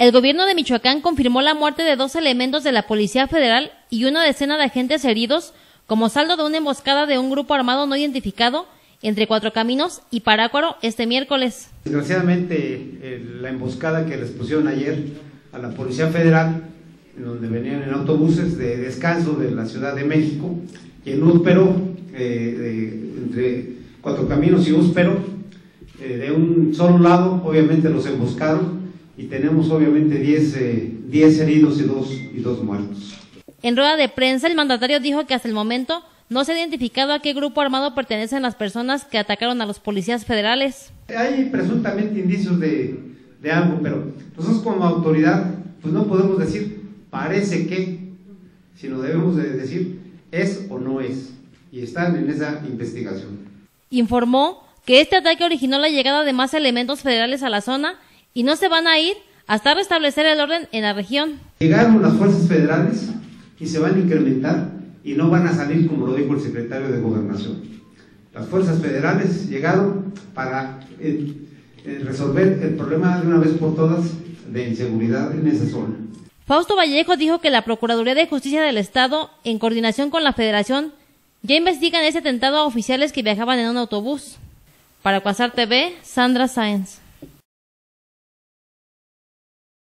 El gobierno de Michoacán confirmó la muerte de dos elementos de la Policía Federal y una decena de agentes heridos como saldo de una emboscada de un grupo armado no identificado entre Cuatro Caminos y Parácuaro este miércoles. Desgraciadamente, eh, la emboscada que les pusieron ayer a la Policía Federal, en donde venían en autobuses de descanso de la Ciudad de México, y en Úspero, eh, entre Cuatro Caminos y Úspero, eh, de un solo lado, obviamente los emboscaron y tenemos obviamente 10 eh, heridos y dos, y dos muertos. En rueda de prensa, el mandatario dijo que hasta el momento no se ha identificado a qué grupo armado pertenecen las personas que atacaron a los policías federales. Hay presuntamente indicios de, de algo, pero nosotros como autoridad pues no podemos decir parece que, sino debemos de decir es o no es. Y están en esa investigación. Informó que este ataque originó la llegada de más elementos federales a la zona y no se van a ir hasta restablecer el orden en la región. Llegaron las fuerzas federales y se van a incrementar y no van a salir como lo dijo el secretario de Gobernación. Las fuerzas federales llegaron para eh, eh, resolver el problema de una vez por todas de inseguridad en esa zona. Fausto Vallejo dijo que la Procuraduría de Justicia del Estado, en coordinación con la Federación, ya investigan ese atentado a oficiales que viajaban en un autobús. Para Cuasar TV, Sandra Sáenz.